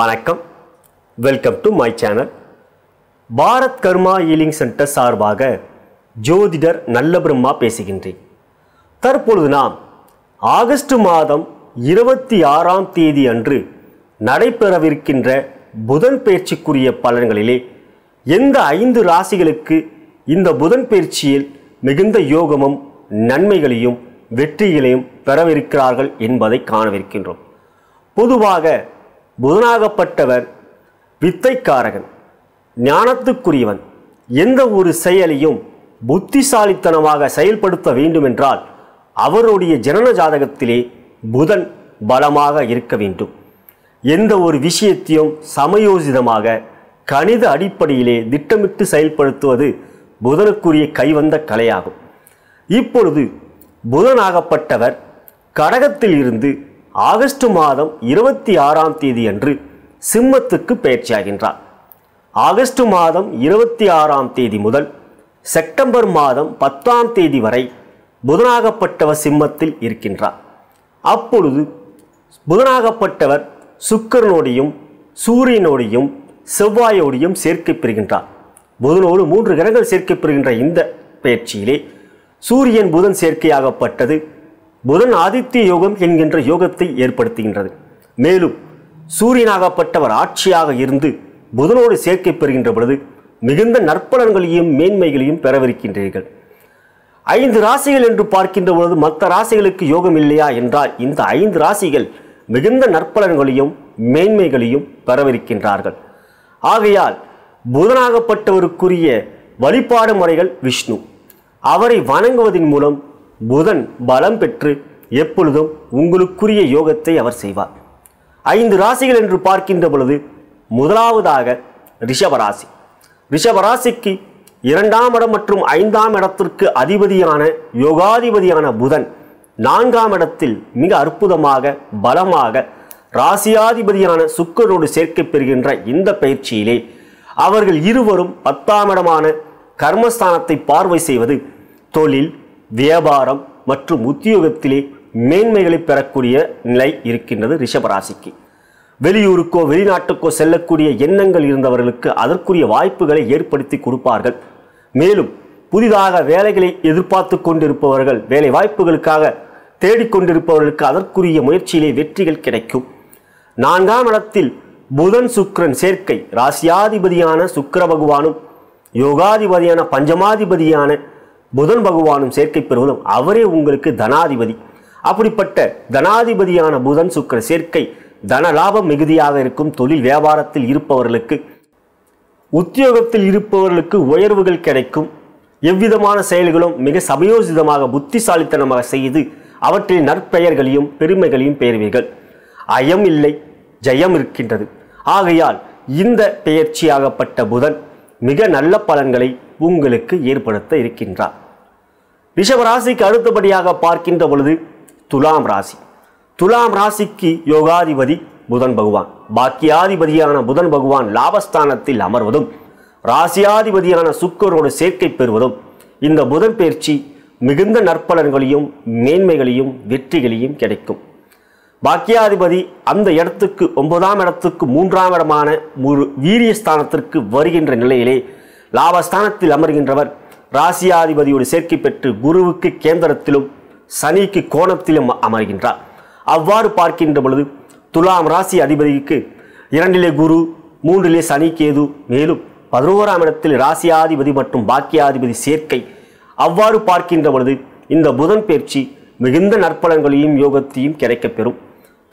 வணக்கம். Welcome to my channel Bharat Karma healing centre சார்பாக ஜோதிடர் நல்ல பிரம்மா பேசுகின்றேன். தற்பொழுது நாம் ஆகஸ்ட் மாதம் இருபத்தி ஆறாம் தேதி அன்று நடைபெறவிருக்கின்ற புதன் பயிற்சிக்குரிய பலன்களிலே எந்த ஐந்து ராசிகளுக்கு இந்த புதன் பயிற்சியில் மிகுந்த யோகமும் நன்மைகளையும் வெற்றிகளையும் பெறவிருக்கிறார்கள் என்பதை காணவிருக்கின்றோம். பொதுவாக புதனாகப்பட்டவர் வித்தைக்காரகன். ஞானத்துக்குரியவன். எந்த ஒரு செயலையும் புத்திசாலித்தனமாக செயல்படுத்த வேண்டுமென்றால் அவருடைய ஜனன ஜாதகத்திலே புதன் பலமாக இருக்க வேண்டும். எந்த ஒரு விஷயத்தையும் சமயோசிதமாக கணித அடிப்படையிலே திட்டமிட்டு செயல்படுத்துவது புதனுக்குரிய கைவந்த கலையாகும். இப்பொழுது புதனாகப்பட்டவர் கடகத்தில் இருந்து ஆகஸ்ட் மாதம் இருபத்தி ஆறாம் தேதி அன்று சிம்மத்துக்கு பயிற்சியாகின்றார். ஆகஸ்ட் மாதம் இருபத்தி ஆறாம் தேதி முதல் செப்டம்பர் மாதம் பத்தாம் தேதி வரை புதனாகப்பட்டவர் சிம்மத்தில் இருக்கின்றார். அப்பொழுது புதனாகப்பட்டவர் சுக்கரனோடையும் சூரியனோடையும் செவ்வாயோடையும் சேர்க்கை பெறுகின்றார். புதனோடு மூன்று கிரகங்கள் சேர்க்கை பெறுகின்ற இந்த பயிற்சியிலே சூரியன் புதன் சேர்க்கையாகப்பட்டது புதன் ஆதித்ய யோகம் என்கின்ற யோகத்தை ஏற்படுத்துகின்றது. மேலும் சூரியனாகப்பட்டவர் ஆட்சியாக இருந்து புதனோடு சேர்க்கை பெறுகின்ற பொழுது மிகுந்த நற்பலன்களையும் மேன்மைகளையும் பெறவிருக்கின்றீர்கள். ஐந்து ராசிகள் என்று பார்க்கின்ற பொழுது மற்ற ராசிகளுக்கு யோகம் இல்லையா என்றால் இந்த ஐந்து ராசிகள் மிகுந்த நற்பலன்களையும் மேன்மைகளையும் பெறவிருக்கின்றார்கள். ஆகையால் புதனாகப்பட்டவருக்குரிய வழிபாடு முறைகள் விஷ்ணு. அவரை வணங்குவதன் மூலம் புதன் பலம் பெற்று எப்பொழுதும் உங்களுக்குரிய யோகத்தை அவர் செய்வார். ஐந்து ராசிகள் என்று பார்க்கின்ற பொழுது முதலாவதாக ரிஷபராசி ரிஷபராசிக்கு இரண்டாம் இடம் மற்றும் ஐந்தாம் இடத்திற்கு அதிபதியான யோகாதிபதியான புதன் நான்காம் இடத்தில் மிக அற்புதமாக பலமாக ராசியாதிபதியான சுக்கரோடு சேர்க்கை பெறுகின்ற இந்த பயிற்சியிலே அவர்கள் இருவரும் பத்தாம் இடமான கர்மஸ்தானத்தை பார்வை செய்வது தொழில் வியாபாரம் மற்றும் உத்தியோகத்திலே மேன்மைகளை பெறக்கூடிய நிலை இருக்கின்றது ரிஷபராசிக்கு. வெளியூருக்கோ வெளிநாட்டுக்கோ செல்லக்கூடிய எண்ணங்கள் இருந்தவர்களுக்கு அதற்குரிய வாய்ப்புகளை ஏற்படுத்தி கொடுப்பார்கள். மேலும் புதிதாக வேலைகளை எதிர்பார்த்து கொண்டிருப்பவர்கள் வேலை வாய்ப்புகளுக்காக தேடிக்கொண்டிருப்பவர்களுக்கு அதற்குரிய முயற்சியிலே வெற்றிகள் கிடைக்கும். நான்காம் இடத்தில் புதன் சுக்ரன் சேர்க்கை ராசியாதிபதியான சுக்கர பகவானும் யோகாதிபதியான பஞ்சமாதிபதியான புதன் பகவானும் சேர்க்கை பெறுவதும் அவரே உங்களுக்கு தனாதிபதி. அப்படிப்பட்ட தனாதிபதியான புதன் சுக்கிர சேர்க்கை தன லாபம் மிகுதியாக இருக்கும் தொழில் வியாபாரத்தில் இருப்பவர்களுக்கு உத்தியோகத்தில் இருப்பவர்களுக்கு உயர்வுகள் கிடைக்கும். எவ்விதமான செயல்களும் மிக சமயோசிதமாக புத்திசாலித்தனமாக செய்து அவற்றில் நற்பெயர்களையும் பெருமைகளையும் பெறுவீர்கள். அயம் இல்லை ஜெயம் இருக்கின்றது. ஆகையால் இந்த பெயர்ச்சியாகப்பட்ட புதன் மிக நல்ல பலன்களை உங்களுக்கு ஏற்படுத்த இருக்கின்றார். ரிஷப ராசிக்கு அடுத்தபடியாக பார்க்கின்ற பொழுது துலாம் ராசி. துலாம் ராசிக்கு யோகாதிபதி புதன் பகவான். பாக்கியாதிபதியான புதன் பகவான் லாபஸ்தானத்தில் அமர்வதும் ராசியாதிபதியான சுக்கரோடு சேர்க்கை பெறுவதும் இந்த புதன் பயிற்சி மிகுந்த நற்பலன்களையும் மேன்மைகளையும் வெற்றிகளையும் கிடைக்கும். பாக்கியாதிபதி அந்த இடத்துக்கு ஒன்பதாம் இடத்துக்கு மூன்றாம் இடமான ஒரு வீரியஸ்தானத்திற்கு வருகின்ற நிலையிலே லாபஸ்தானத்தில் அமர்கின்றவர். ராசியாதிபதியோடு சேர்க்கை பெற்று குருவுக்கு கேந்திரத்திலும் சனிக்கு கோணத்திலும் அமர்கின்றார். அவ்வாறு பார்க்கின்ற பொழுது துலாம் ராசி அதிபதிக்கு இரண்டிலே குரு மூன்றிலே சனி கேது மேலும் பதினோராம் இடத்தில் ராசியாதிபதி மற்றும் பாக்கியாதிபதி சேர்க்கை. அவ்வாறு பார்க்கின்ற பொழுது இந்த புதன் பயிற்சி மிகுந்த நற்பலன்களையும் யோகத்தையும் கிடைக்கப்பெறும்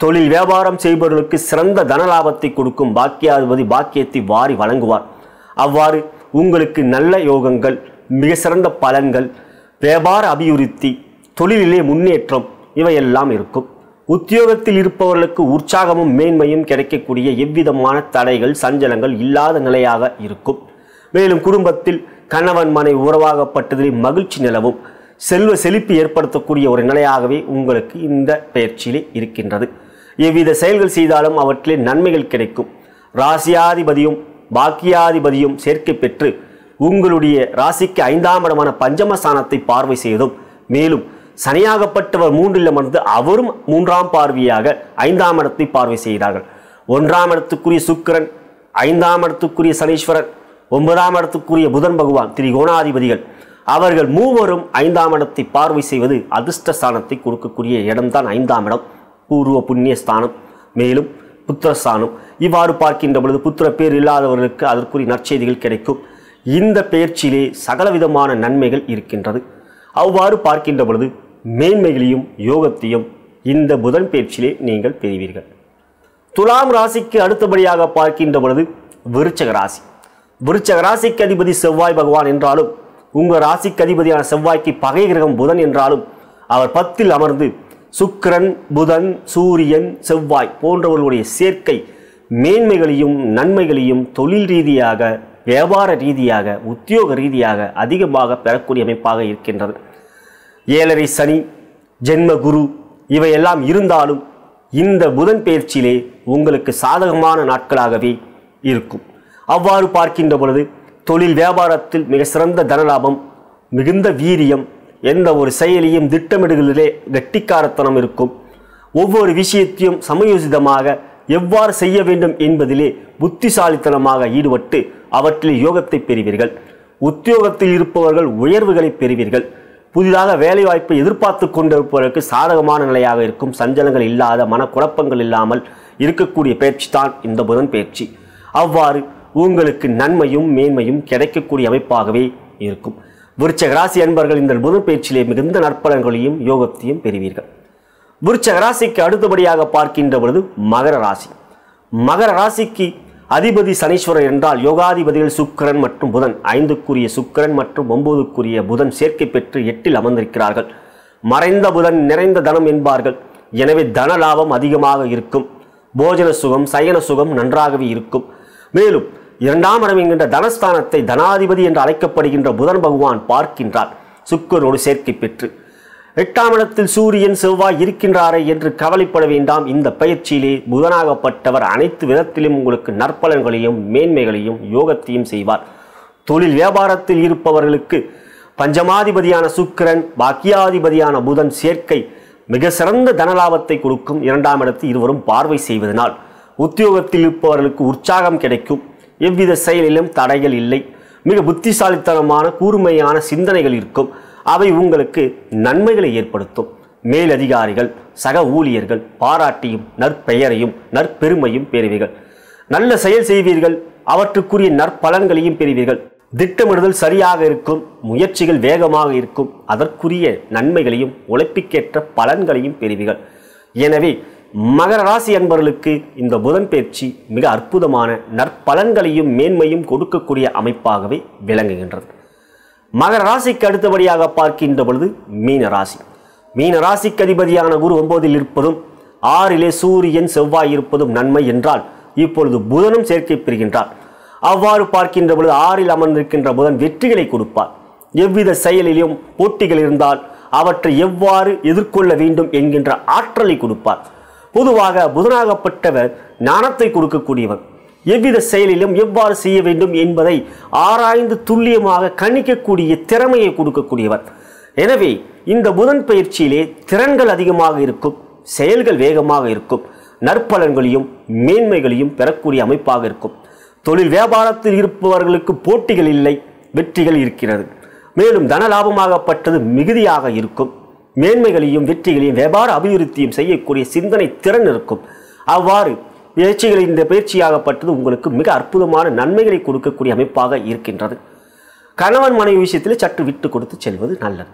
தொழில் வியாபாரம் செய்பவர்களுக்கு சிறந்த தன லாபத்தை கொடுக்கும் பாக்கியாதிபதி பாக்கியத்தை வாரி வழங்குவார். அவ்வாறு உங்களுக்கு நல்ல யோகங்கள் மிக சிறந்த பலன்கள் வியாபார அபிவிருத்தி தொழிலிலே முன்னேற்றம் இவையெல்லாம் இருக்கும். உத்தியோகத்தில் இருப்பவர்களுக்கு உற்சாகமும் மேன்மையும் கிடைக்கக்கூடிய எவ்விதமான தடைகள் சஞ்சலங்கள் இல்லாத நிலையாக இருக்கும். மேலும் குடும்பத்தில் கணவன் மனை உறவாகப்பட்டதில் மகிழ்ச்சி நிலவும். செல்வ செழிப்பு ஏற்படுத்தக்கூடிய ஒரு நிலையாகவே உங்களுக்கு இந்த பயிற்சியிலே இருக்கின்றது. எவ்வித செயல்கள் செய்தாலும் அவற்றிலே நன்மைகள் கிடைக்கும். ராசியாதிபதியும் பாக்கியாதிபதியும் சேர்க்கை பெற்று உங்களுடைய ராசிக்கு ஐந்தாம் இடமான பஞ்சமஸ்தானத்தை பார்வை செய்தும் மேலும் சனியாகப்பட்டவர் மூன்றில் அமர்ந்து அவரும் மூன்றாம் பார்வையாக ஐந்தாம் இடத்தை பார்வை செய்கிறார்கள் ஒன்றாம் இடத்துக்குரிய சுக்கிரன் ஐந்தாம் இடத்துக்குரிய சனீஸ்வரன் ஒன்பதாம் இடத்துக்குரிய புதன் பகவான் திரிகோணாதிபதிகள் அவர்கள் மூவரும் ஐந்தாம் இடத்தை பார்வை செய்வது அதிர்ஷ்ட ஸ்தானத்தை கொடுக்கக்கூடிய இடம்தான் ஐந்தாம் இடம். பூர்வ புண்ணியஸ்தானம். மேலும் புத்திரஸ்தானம். இவ்வாறு பார்க்கின்ற பொழுது புத்திர பேர் இல்லாதவர்களுக்கு அதற்குரிய நற்செய்திகள் கிடைக்கும். இந்த பெயர்ச்சியிலே சகலவிதமான நன்மைகள் இருக்கின்றது. அவ்வாறு பார்க்கின்ற பொழுது மேன்மைகளையும் யோகத்தையும் இந்த புதன் பயிற்சியிலே நீங்கள் பெறுவீர்கள். துலாம் ராசிக்கு அடுத்தபடியாக பார்க்கின்ற பொழுது விருச்சக ராசி. விருச்சக ராசிக்கு அதிபதி செவ்வாய் பகவான் என்றாலும் உங்கள் ராசிக்கு அதிபதியான செவ்வாய்க்கு பகை கிரகம் புதன் என்றாலும் அவர் பத்தில் அமர்ந்து சுக்கிரன் புதன் சூரியன் செவ்வாய் போன்றவர்களுடைய சேர்க்கை மேன்மைகளையும் நன்மைகளையும் தொழில் ரீதியாக வியாபார ரீதியாக உத்தியோக ரீதியாக அதிகமாக பெறக்கூடிய அமைப்பாக இருக்கின்றது. ஏழரை சனி ஜென்ம குரு இவையெல்லாம் இருந்தாலும் இந்த புதன் பயிற்சியிலே உங்களுக்கு சாதகமான நாட்களாகவே இருக்கும். அவ்வாறு பார்க்கின்ற பொழுது தொழில் வியாபாரத்தில் மிக சிறந்த தனலாபம் மிகுந்த வீரியம் எந்த ஒரு செயலியும் திட்டமிடுகளிலே கெட்டிக்காரத்தனம் இருக்கும். ஒவ்வொரு விஷயத்தையும் சமயோசிதமாக எவ்வாறு செய்ய வேண்டும் என்பதிலே புத்திசாலித்தனமாக ஈடுபட்டு அவற்றில் யோகத்தை பெறுவீர்கள். உத்தியோகத்தில் இருப்பவர்கள் உயர்வுகளை பெறுவீர்கள். புதிதாக வேலைவாய்ப்பை எதிர்பார்த்து கொண்டிருப்பவர்களுக்கு சாதகமான நிலையாக இருக்கும். சஞ்சலங்கள் இல்லாத மனக்குழப்பங்கள் இல்லாமல் இருக்கக்கூடிய பயிற்சி தான் இந்த புதன் பயிற்சி அவ்வாறு உங்களுக்கு நன்மையும் மேன்மையும் கிடைக்கக்கூடிய அமைப்பாகவே இருக்கும். விருச்சக ராசி அன்பர்கள் இந்த புதன் பயிற்சியிலே மிகுந்த நற்பலன்களையும் யோகத்தையும் பெறுவீர்கள். விருச்சக ராசிக்கு அடுத்தபடியாக பார்க்கின்ற பொழுது மகர ராசி. மகர ராசிக்கு அதிபதி சனீஸ்வரர் என்றால் யோகாதிபதிகள் சுக்கிரன் மற்றும் புதன் ஐந்துக்குரிய சுக்கிரன் மற்றும் ஒன்பதுக்குரிய புதன் சேர்க்கை பெற்று எட்டில் அமர்ந்திருக்கிறார்கள். மறைந்த புதன் நிறைந்த தனம் என்பார்கள். எனவே தன லாபம் அதிகமாக இருக்கும். போஜன சுகம் சயன சுகம் நன்றாகவே இருக்கும். மேலும் இரண்டாம் இடம் என்கின்ற தனஸ்தானத்தை தனாதிபதி என்று அழைக்கப்படுகின்ற புதன் பகவான் பார்க்கின்றார். சுக்கரோடு சேர்க்கை பெற்று. எட்டாம் இடத்தில் சூரியன் செவ்வாய் இருக்கின்றாரே என்று கவலைப்பட வேண்டாம். இந்த பயிற்சியிலே புதனாகப்பட்டவர் அனைத்து விதத்திலும் உங்களுக்கு நற்பலன்களையும் மேன்மைகளையும் யோகத்தையும் செய்வார். தொழில் வியாபாரத்தில் இருப்பவர்களுக்கு பஞ்சமாதிபதியான சுக்கிரன் பாக்கியாதிபதியான புதன் சேர்க்கை மிக சிறந்த தனலாபத்தை கொடுக்கும். இரண்டாம் இடத்தில் இருவரும் பார்வை செய்வதனால் உத்தியோகத்தில் இருப்பவர்களுக்கு உற்சாகம் கிடைக்கும். எவ்வித செயலிலும் தடைகள் இல்லை. மிக புத்திசாலித்தனமான கூர்மையான சிந்தனைகள் இருக்கும். அவை உங்களுக்கு நன்மைகளை ஏற்படுத்தும். மேலதிகாரிகள் சக ஊழியர்கள் பாராட்டியும் நற்பெயரையும் நற்பெருமையும் பெறுவீர்கள். நல்ல செயல் செய்வீர்கள். அவற்றுக்குரிய நற்பலன்களையும் பெறுவீர்கள். திட்டமிடுதல் சரியாக இருக்கும். முயற்சிகள் வேகமாக இருக்கும். அதற்குரிய நன்மைகளையும் உழைப்பிக்கேற்ற பலன்களையும் பெறுவீர்கள். எனவே மகர ராசி அன்பர்களுக்கு இந்த புதன் பயிற்சி மிக அற்புதமான நற்பலன்களையும் மேன்மையும் கொடுக்கக்கூடிய அமைப்பாகவே விளங்குகின்றது. மகர ராசிக்கு அடுத்தபடியாக பார்க்கின்ற பொழுது மீன ராசி. மீன ராசிக்கு அதிபதியான குரு ஒன்பதில் இருப்பதும் ஆறிலே சூரியன் செவ்வாய் இருப்பதும் நன்மை என்றால் இப்பொழுது புதனும் சேர்க்கை பெறுகின்றார். அவ்வாறு பார்க்கின்ற பொழுது ஆறில் அமர்ந்திருக்கின்ற புதன் வெற்றிகளை கொடுப்பார். எவ்வித செயலிலும் போட்டிகள் இருந்தால் அவற்றை எவ்வாறு எதிர்கொள்ள வேண்டும் என்கின்ற ஆற்றலை கொடுப்பார். பொதுவாக புதனாகப்பட்டவர் ஞானத்தை கொடுக்கக்கூடியவர். எவ்வித செயலிலும் எவ்வாறு செய்ய வேண்டும் என்பதை ஆராய்ந்து துல்லியமாக கணிக்கக்கூடிய திறமையை கொடுக்கக்கூடியவர். எனவே இந்த புதன் பயிற்சியிலே திறன்கள் அதிகமாக இருக்கும் செயல்கள் வேகமாக இருக்கும் நற்பலன்களையும் மேன்மைகளையும் பெறக்கூடிய அமைப்பாக இருக்கும். தொழில் வியாபாரத்தில் இருப்பவர்களுக்கு போட்டிகள் இல்லை வெற்றிகள் இருக்கிறது. மேலும் தன லாபமாகப்பட்டது மிகுதியாக இருக்கும். மேன்மைகளையும் வெற்றிகளையும் வியாபார அபிவிருத்தியும் செய்யக்கூடிய சிந்தனை திறன் இருக்கும் அவ்வாறு பயிற்சிகள் இந்த பயிற்சியாகப்பட்டது உங்களுக்கு மிக அற்புதமான நன்மைகளை கொடுக்கக்கூடிய அமைப்பாக இருக்கின்றது. கணவன் மனைவி விஷயத்தில் சற்று விட்டு கொடுத்து செல்வது நல்லது.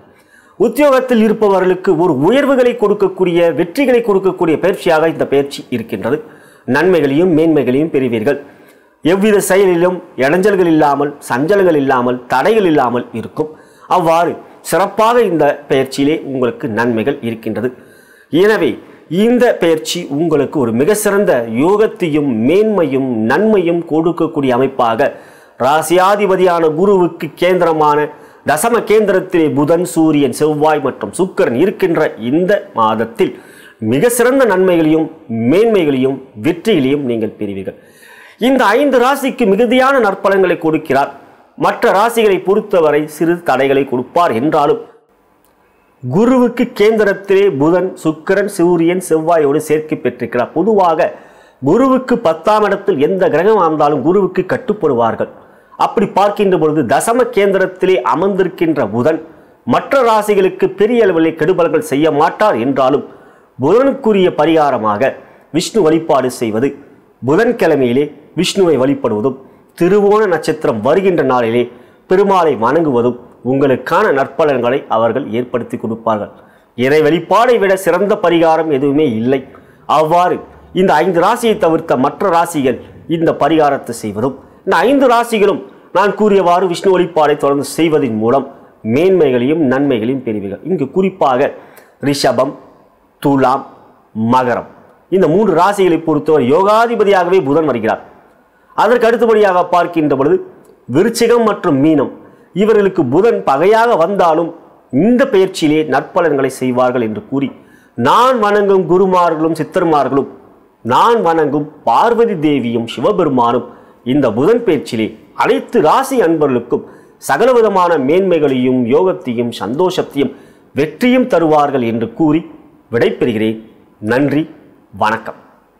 உத்தியோகத்தில் இருப்பவர்களுக்கு ஒரு உயர்வுகளை கொடுக்கக்கூடிய வெற்றிகளை கொடுக்கக்கூடிய பயிற்சியாக இந்த பயிற்சி இருக்கின்றது. நன்மைகளையும் மேன்மைகளையும் பெறுவீர்கள். எவ்வித செயலிலும் இடைஞ்சல்கள் இல்லாமல் சஞ்சலங்கள் இல்லாமல் தடைகள் இல்லாமல் இருக்கும். அவ்வாறு சிறப்பாக இந்த பயிற்சியிலே உங்களுக்கு நன்மைகள் இருக்கின்றது. எனவே இந்த பயிற்சி உங்களுக்கு ஒரு மிக சிறந்த யோகத்தையும் மேன்மையும் நன்மையும் கொடுக்கக்கூடிய அமைப்பாக ராசியாதிபதியான குருவுக்கு கேந்திரமான தசம கேந்திரத்திலே புதன் சூரியன் செவ்வாய் மற்றும் சுக்கரன் இருக்கின்ற இந்த மாதத்தில் மிக சிறந்த நன்மைகளையும் மேன்மைகளையும் வெற்றிகளையும் நீங்கள் பெறுவீர்கள். இந்த ஐந்து ராசிக்கு மிகுதியான நற்பலன்களை கொடுக்கிறார். மற்ற ராசிகளை பொறுத்தவரை சிறு தடைகளை கொடுப்பார் என்றாலும் குருவுக்கு கேந்திரத்திலே புதன் சுக்கிரன் சூரியன் செவ்வாயோடு சேர்க்கை பெற்றிருக்கிறார். பொதுவாக குருவுக்கு பத்தாம் இடத்தில் எந்த கிரகம் இருந்தாலும் குருவுக்கு கட்டுப்படுவார்கள். அப்படி பார்க்கின்ற பொழுது தசம கேந்திரத்திலே அமர்ந்திருக்கின்ற புதன் மற்ற ராசிகளுக்கு பெரிய அளவில் கெடுபல்கள் செய்ய மாட்டார் என்றாலும் புதனுக்குரிய பரிகாரமாக விஷ்ணு வழிபாடு செய்வது புதன்கிழமையிலே விஷ்ணுவை வழிபடுவதும் திருவோண நட்சத்திரம் வருகின்ற நாளிலே பெருமாளை வணங்குவதும் உங்களுக்கான நற்பலன்களை அவர்கள் ஏற்படுத்தி கொடுப்பார்கள். இறை வெளிப்பாடை விட சிறந்த பரிகாரம் எதுவுமே இல்லை. அவ்வாறு இந்த ஐந்து ராசியை தவிர்த்த மற்ற ராசிகள் இந்த பரிகாரத்தை செய்வதும் இந்த ஐந்து ராசிகளும் நான் கூறியவாறு விஷ்ணு வழிபாடை தொடர்ந்து செய்வதன் மூலம் மேன்மைகளையும் நன்மைகளையும் பெறுவீர்கள். இங்கு குறிப்பாக ரிஷபம் துலாம் மகரம். இந்த மூன்று ராசிகளை பொறுத்தவரை யோகாதிபதியாகவே புதன் வருகிறார். அதற்கு அடுத்தபடியாக பார்க்கின்ற பொழுது விருச்சிகம் மற்றும் மீனம். இவர்களுக்கு புதன் பகையாக வந்தாலும் இந்த பயிற்சியிலே நற்பலன்களை செய்வார்கள் என்று கூறி நான் வணங்கும் குருமார்களும் சித்தர்மார்களும் நான் வணங்கும் பார்வதி தேவியும் சிவபெருமானும் இந்த புதன் பயிற்சியிலே அனைத்து ராசி அன்பர்களுக்கும் சகலவிதமான மேன்மைகளையும் யோகத்தையும் சந்தோஷத்தையும் வெற்றியும் தருவார்கள் என்று கூறி விடைபெறுகிறேன். நன்றி வணக்கம்.